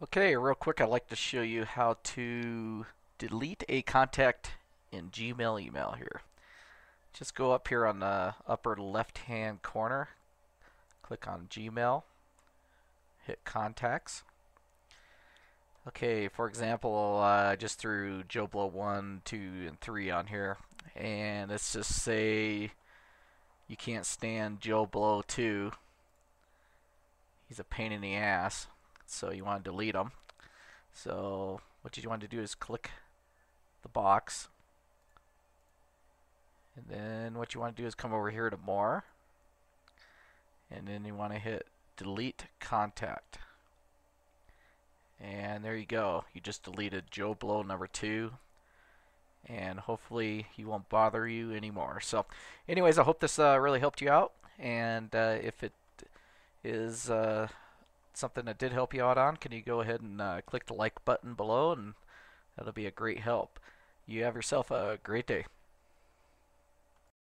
Okay, real quick, I'd like to show you how to delete a contact in Gmail email here. Just go up here on the upper left hand corner, click on Gmail, hit contacts. Okay, for example, I uh, just threw Joe Blow 1, 2, and 3 on here. And let's just say you can't stand Joe Blow 2. He's a pain in the ass so you want to delete them. So what you want to do is click the box. And then what you want to do is come over here to more. And then you want to hit delete contact. And there you go. You just deleted Joe Blow number two. And hopefully he won't bother you anymore. So anyways I hope this uh, really helped you out. And uh, if it is uh, something that did help you out on, can you go ahead and uh, click the like button below and that'll be a great help. You have yourself a great day.